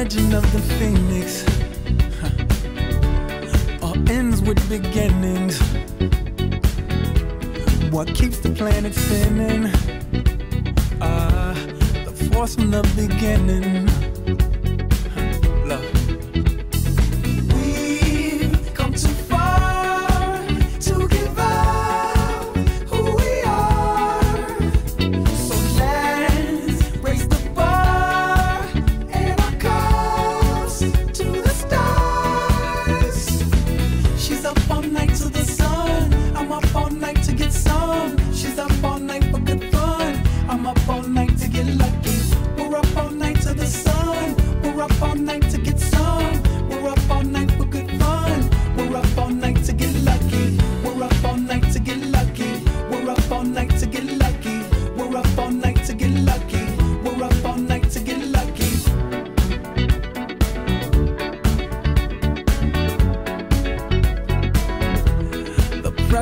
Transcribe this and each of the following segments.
legend of the phoenix huh. all ends with beginnings. What keeps the planet spinning? Ah, uh, the force from the beginning.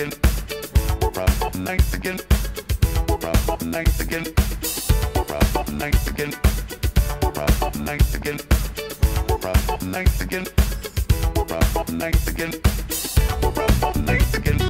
again. Nice again. Nice again. Nice again. Nice again. Nice again. Nice again. Nice again.